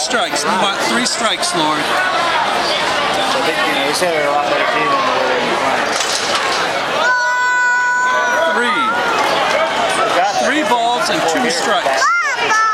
strikes. We want three strikes, Lord. I think, you know, they said they're a lot better team than the way they've playing. Three. Three balls and two strikes. back.